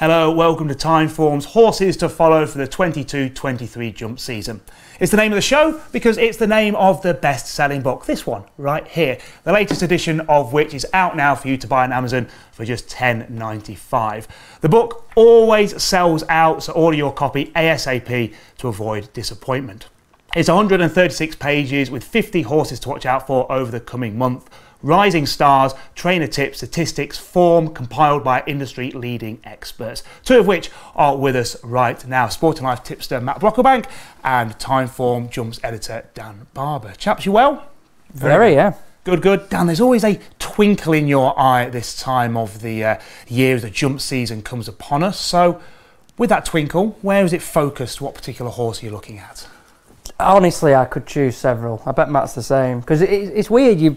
Hello, welcome to Timeform's Horses to Follow for the 22-23 jump season. It's the name of the show because it's the name of the best-selling book, this one right here, the latest edition of which is out now for you to buy on Amazon for just $10.95. The book always sells out, so order your copy ASAP to avoid disappointment. It's 136 pages with 50 horses to watch out for over the coming month rising stars, trainer tips, statistics, form compiled by industry leading experts, two of which are with us right now. Sporting Life tipster Matt Brocklebank and Timeform Jumps editor Dan Barber. Chaps, you well? Very, Very yeah. Good, good. Dan, there's always a twinkle in your eye at this time of the uh, year as the jump season comes upon us. So, with that twinkle, where is it focused? What particular horse are you looking at? Honestly, I could choose several. I bet Matt's the same because it, it's weird. You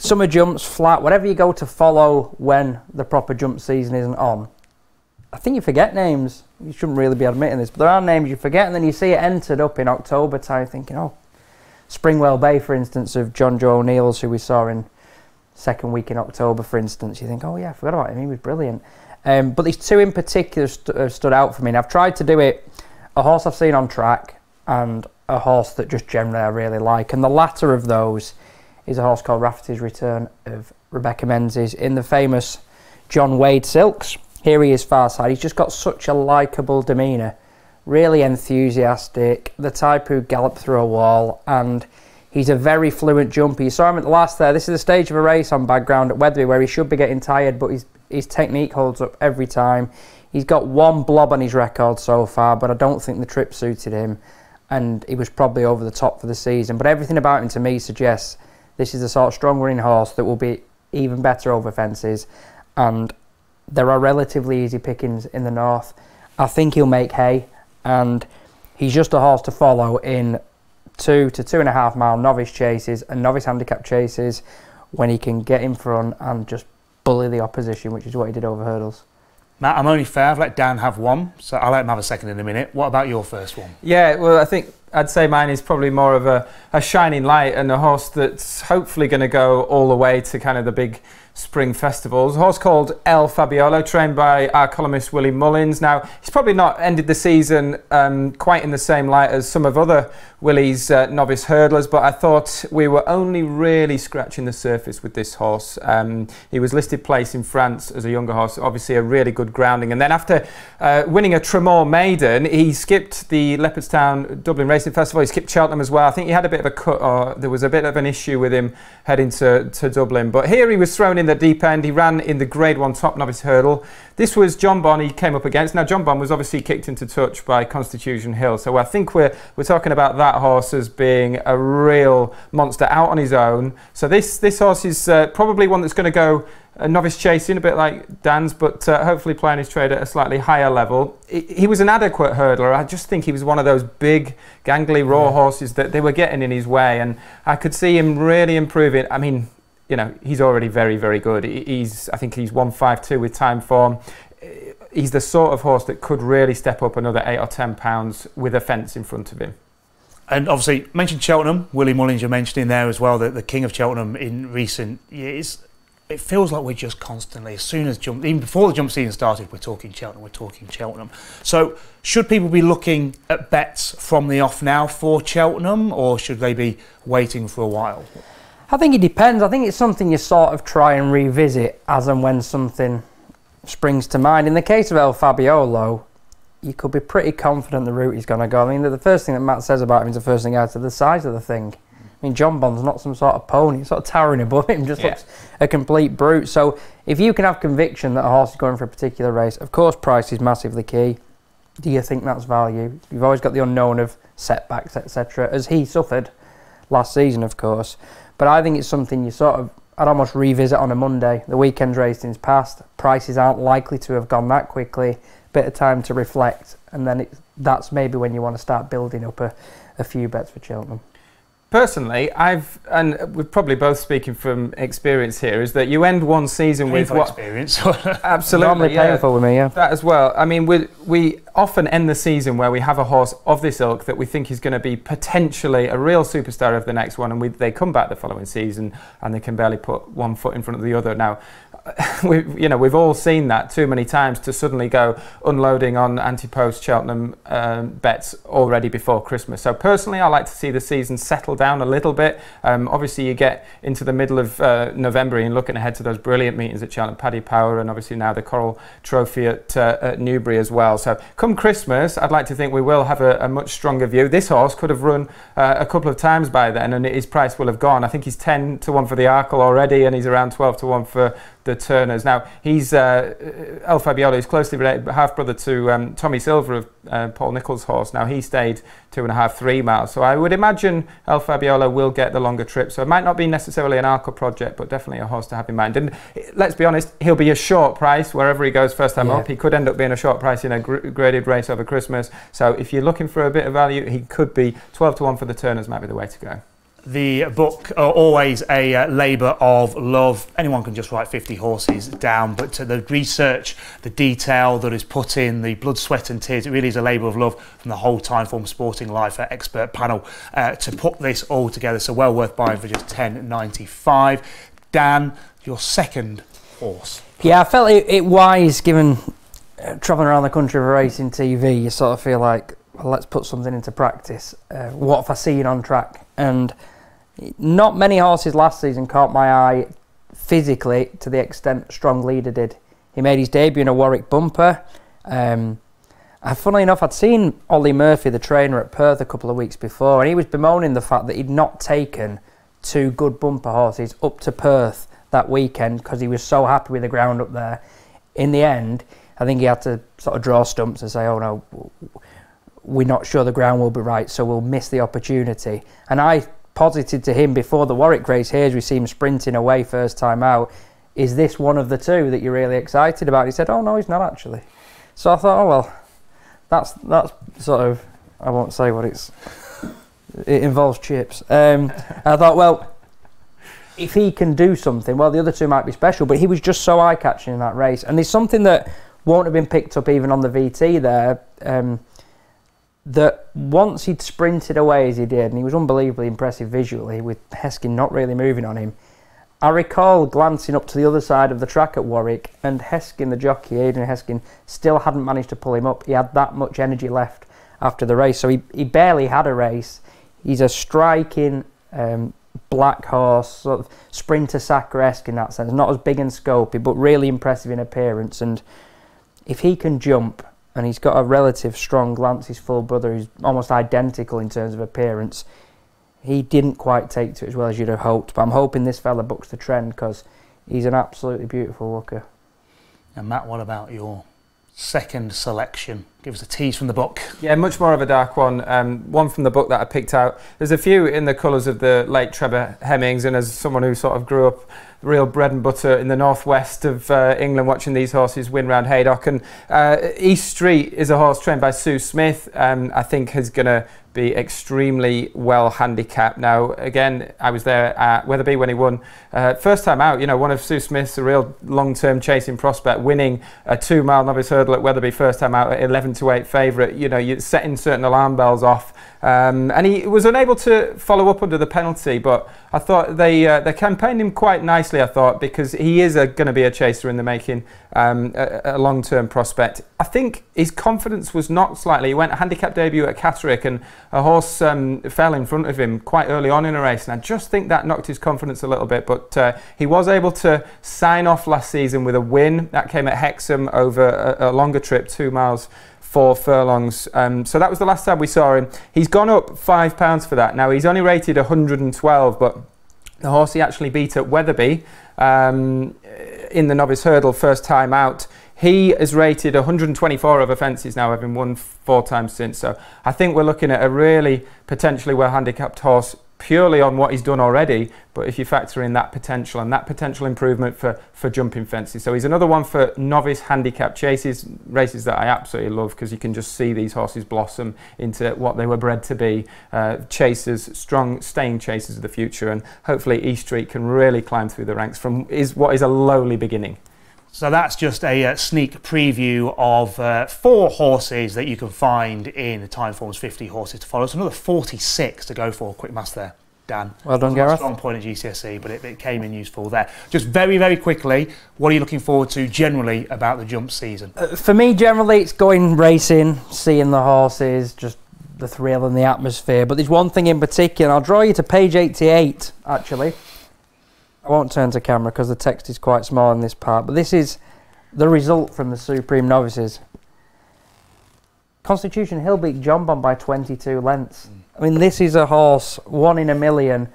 summer jumps, flat, whatever you go to follow when the proper jump season isn't on. I think you forget names. You shouldn't really be admitting this, but there are names you forget, and then you see it entered up in October time, thinking, oh, Springwell Bay, for instance, of Jonjo O'Neill's, who we saw in second week in October, for instance. You think, oh yeah, I forgot about him. He was brilliant. Um, but these two in particular st- uh, stood out for me. And I've tried to do it a horse I've seen on track and a horse that just generally I really like. And the latter of those is a horse called Rafferty's Return of Rebecca Menzies in the famous John Wade Silks. Here he is far side. He's just got such a likeable demeanour, really enthusiastic, the type who gallop through a wall, and he's a very fluent jumper. You saw him at the last there. This is the stage of a race on background at Wetherby where he should be getting tired, but his, his technique holds up every time. He's got one blob on his record so far, but I don't think the trip suited him, and he was probably over the top for the season. But everything about him to me suggests this is the sort of strong running horse that will be even better over fences, and there are relatively easy pickings in the north. I think he'll make hay, and he's just a horse to follow in two to two and a half mile novice chases and novice handicap chases when he can get in front and just bully the opposition, which is what he did over hurdles. Matt, I'm only fair. I've let Dan have one, so I'll let him have a second in a minute. What about your first one? Yeah, well, I think I'd say mine is probably more of a, a shining light and a horse that's hopefully going to go all the way to kind of the big spring festivals. A horse called El Fabiolo, trained by our columnist Willie Mullins. Now, he's probably not ended the season um, quite in the same light as some of other Willie's uh, novice hurdlers, but I thought we were only really scratching the surface with this horse. Um, he was listed place in France as a younger horse, obviously a really good grounding. And then after uh, winning a Tramore maiden, he skipped the Leopardstown Dublin Racing Festival. He skipped Cheltenham as well. I think he had a bit of a cut, or there was a bit of an issue with him heading to, to Dublin. But here he was thrown in the deep end. He ran in the Grade 1 top novice hurdle. This was Jonbon he came up against. Now, John Jonbon was obviously kicked into touch by Constitution Hill. So I think we're, we're talking about that horse as being a real monster out on his own. So this, this horse is uh, probably one that's going to go a novice chasing, a bit like Dan's, but uh, hopefully playing his trade at a slightly higher level. He, he, was an adequate hurdler. I just think he was one of those big, gangly, raw yeah. horses that they were getting in his way, and I could see him really improving. I mean, you know, he's already very, very good. He's, I think he's 152 with Timeform. He's the sort of horse that could really step up another eight or 10 pounds with a fence in front of him. And obviously, mentioned Cheltenham, Willie Mullins, you mentioned in there as well, that the king of Cheltenham in recent years. It feels like we're just constantly, as soon as jump, even before the jump season started, we're talking Cheltenham, we're talking Cheltenham. So, should people be looking at bets from the off now for Cheltenham, or should they be waiting for a while? I think it depends. I think it's something you sort of try and revisit as and when something springs to mind. In the case of El Fabiolo, you could be pretty confident the route he's going to go. I mean, the first thing that Matt says about him is the first thing out of the size of the thing. I mean, Jonbon's not some sort of pony, he's sort of towering above him, just yeah. looks a complete brute. So, if you can have conviction that a horse is going for a particular race, of course, price is massively key. Do you think that's value? You've always got the unknown of setbacks, etc., as he suffered last season, of course. But I think it's something you sort of, I'd almost revisit on a Monday. The weekend's racing's past. Prices aren't likely to have gone that quickly. Bit of time to reflect, and then it, that's maybe when you want to start building up a, a few bets for Cheltenham personally, I've and we're probably both speaking from experience here, is that you end one season painful with what experience. absolutely normally yeah, painful with me, yeah. That as well. I mean, we we often end the season where we have a horse of this ilk that we think is going to be potentially a real superstar of the next one, and we, they come back the following season and they can barely put one foot in front of the other. Now, we, you know, we've all seen that too many times to suddenly go unloading on anti-post Cheltenham um, bets already before Christmas. So personally, I like to see the season settle down a little bit. Um, obviously, you get into the middle of uh, November and looking ahead to those brilliant meetings at Cheltenham, Paddy Power, and obviously now the Coral Trophy at, uh, at Newbury as well. So come Christmas, I'd like to think we will have a, a much stronger view. This horse could have run uh, a couple of times by then, and his price will have gone. I think he's 10 to one for the Arkle already, and he's around 12 to one for the Turners. Now, he's uh, El Fabiolo is closely related, half brother to um, Tommy Silver of uh, Paul Nicholls' horse. Now, he stayed two and a half, three miles. So I would imagine El Fabiolo will get the longer trip. So it might not be necessarily an Arkle project, but definitely a horse to have in mind. And let's be honest, he'll be a short price wherever he goes first time yeah. up. He could end up being a short price in a gr- graded race over Christmas. So if you're looking for a bit of value, he could be 12 to 1 for the Turners, might be the way to go the book uh, always a uh, labour of love. Anyone can just write 50 horses down, but the research, the detail that is put in, the blood, sweat and tears, it really is a labour of love from the whole Timeform Sporting Life expert panel uh, to put this all together. So well worth buying for just 10.95. Dan, your second horse. Yeah, I felt it, it wise given uh, travelling around the country for racing TV. You sort of feel like, well, let's put something into practice. Uh, what have I seen on track? And not many horses last season caught my eye physically to the extent Strong Leader did. He made his debut in a Warwick bumper. Um, funnily enough, I'd seen Olly Murphy, the trainer at Perth, a couple of weeks before, and he was bemoaning the fact that he'd not taken two good bumper horses up to Perth that weekend because he was so happy with the ground up there. In the end, I think he had to sort of draw stumps and say, "Oh no, we're not sure the ground will be right, so we'll miss the opportunity." And I posited to him before the Warwick race here as we see him sprinting away first time out, is this one of the two that you're really excited about? He said, oh no, he's not actually. So I thought, oh well, that's that's sort of I won't say what it's. It involves chips. Um, I thought, well, if he can do something, well, the other two might be special. But he was just so eye catching in that race, and there's something that won't have been picked up even on the VT there. Um, that once he'd sprinted away as he did, and he was unbelievably impressive visually with Heskin not really moving on him. I recall glancing up to the other side of the track at Warwick, and Heskin, the jockey, Adrian Heskin, still hadn't managed to pull him up. He had that much energy left after the race, so he, he barely had a race. He's a striking um, black horse, sort of sprinter Sacre-esque in that sense. Not as big and scopy, but really impressive in appearance. And if he can jump, and he's got a relative strong lance. His full brother is almost identical in terms of appearance. He didn't quite take to it as well as you'd have hoped, but I'm hoping this fella books the trend because he's an absolutely beautiful looker. And Matt, what about your second selection? Give us a tease from the book. Yeah, much more of a dark one. Um, one from the book that I picked out. There's a few in the colours of the late Trevor Hemmings, and as someone who sort of grew up real bread and butter in the northwest of uh, England watching these horses win round Haydock. And uh, East Street is a horse trained by Sue Smith. Um, I think is going to be extremely well handicapped. Now, again, I was there at Wetherby when he won. Uh, first time out, you know, one of Sue Smith's a real long-term chasing prospect, winning a two-mile novice hurdle at Wetherby first time out at 11 to 8 favourite. You know, you're setting certain alarm bells off. Um, and he was unable to follow up under the penalty, but I thought they uh, they campaigned him quite nicely. I thought because he is going to be a chaser in the making, um, a, a long term prospect. I think his confidence was knocked slightly. He went a handicap debut at Catterick, and a horse um, fell in front of him quite early on in a race, and I just think that knocked his confidence a little bit. But uh, he was able to sign off last season with a win that came at Hexham over a, a longer trip, two miles four furlongs. Um, so that was the last time we saw him. He's gone up five pounds for that. Now he's only rated 112, but the horse he actually beat at Wetherby um, in the novice hurdle first time out. He is rated 124 over fences now, having won four times since. So I think we're looking at a really potentially well handicapped horse purely on what he's done already, but if you factor in that potential and that potential improvement for, for jumping fences. So he's another one for novice handicap chases, races that I absolutely love because you can just see these horses blossom into what they were bred to be, uh, chasers, strong staying chasers of the future, and hopefully East Street can really climb through the ranks from is what is a lowly beginning. So that's just a uh, sneak preview of uh, four horses that you can find in Timeform's 50 horses to follow. So another 46 to go for. Quick mass there. Dan. Well done, It was not a Gareth. Strong point at GCSE, but it, it came in useful there. Just very, very quickly, what are you looking forward to generally about the jump season? Uh, For me, generally, it's going racing, seeing the horses, just the thrill and the atmosphere. But there's one thing in particular. I'll draw you to page 88, actually. I won't turn to camera because the text is quite small in this part. But this is the result from the Supreme Novices. Constitution Hill beat Jonbon by 22 lengths. Mm. I mean, this is a horse, one in a million.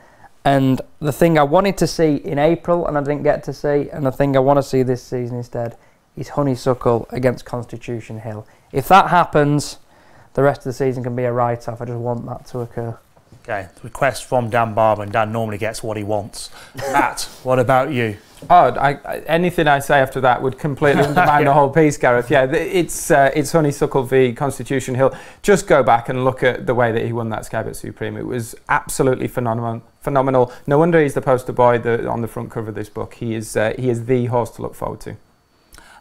And the thing I wanted to see in April and I didn't get to see, and the thing I want to see this season instead, is Honeysuckle against Constitution Hill. If that happens, the rest of the season can be a write off. I just want that to occur. Okay, request from Dan Barber, and Dan normally gets what he wants. Matt, what about you? Oh, I, anything I say after that would completely undermine Yeah. the whole piece, Gareth. Yeah, it's uh, it's Honeysuckle v Constitution Hill. Just go back and look at the way that he won that Sky Bet Supreme. It was absolutely phenomenal. Phenomenal. No wonder he's the poster boy the, on the front cover of this book. He is uh, he is the horse to look forward to.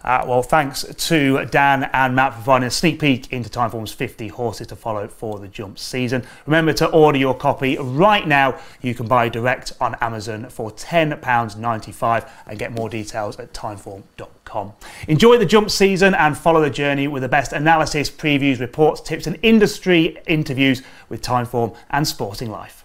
Uh, well, thanks to Dan and Matt for providing a sneak peek into Timeform's 50 horses to follow for the jump season. Remember to order your copy right now. You can buy direct on Amazon for £10.95 and get more details at timeform.com. Enjoy the jump season and follow the journey with the best analysis, previews, reports, tips, and industry interviews with Timeform and Sporting Life.